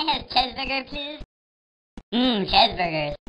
I have cheeseburger, please? Mmm, cheeseburgers.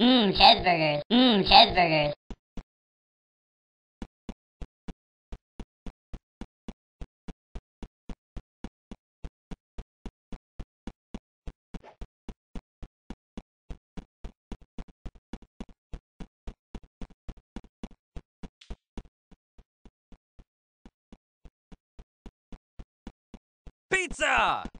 Mmm, cheeseburgers. Mmm, cheeseburgers. Pizza!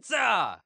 Pizza!